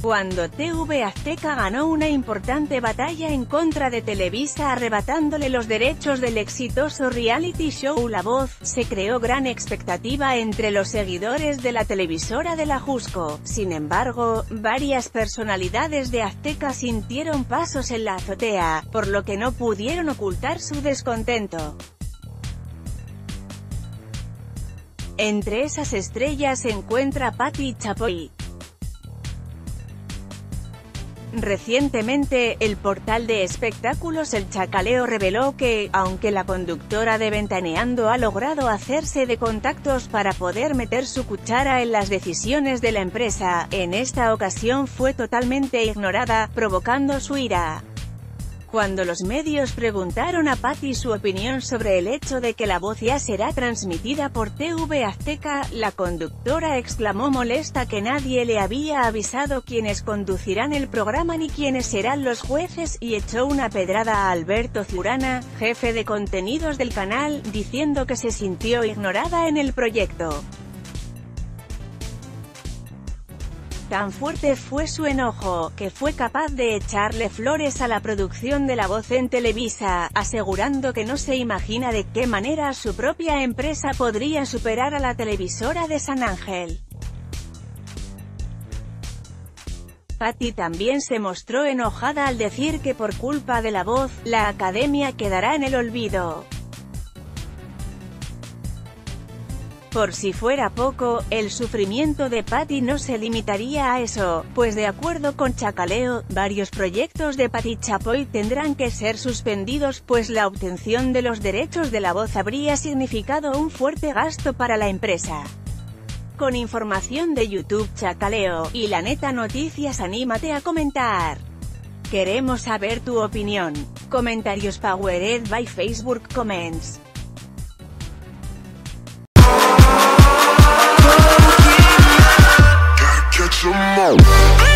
Cuando TV Azteca ganó una importante batalla en contra de Televisa arrebatándole los derechos del exitoso reality show La Voz, se creó gran expectativa entre los seguidores de la televisora de la Jusco. Sin embargo, varias personalidades de Azteca sintieron pasos en la azotea, por lo que no pudieron ocultar su descontento. Entre esas estrellas se encuentra Patti Chapoy, Recientemente, el portal de espectáculos El Chacaleo reveló que, aunque la conductora de Ventaneando ha logrado hacerse de contactos para poder meter su cuchara en las decisiones de la empresa, en esta ocasión fue totalmente ignorada, provocando su ira. Cuando los medios preguntaron a Patty su opinión sobre el hecho de que la voz ya será transmitida por TV Azteca, la conductora exclamó molesta que nadie le había avisado quiénes conducirán el programa ni quiénes serán los jueces, y echó una pedrada a Alberto Zurana, jefe de contenidos del canal, diciendo que se sintió ignorada en el proyecto. Tan fuerte fue su enojo, que fue capaz de echarle flores a la producción de La Voz en Televisa, asegurando que no se imagina de qué manera su propia empresa podría superar a la televisora de San Ángel. Patty también se mostró enojada al decir que por culpa de La Voz, la academia quedará en el olvido. Por si fuera poco, el sufrimiento de Patty no se limitaría a eso, pues de acuerdo con Chacaleo, varios proyectos de Patty Chapoy tendrán que ser suspendidos pues la obtención de los derechos de la voz habría significado un fuerte gasto para la empresa. Con información de YouTube Chacaleo, y la neta noticias anímate a comentar. Queremos saber tu opinión. Comentarios Powered by Facebook Comments. Oh.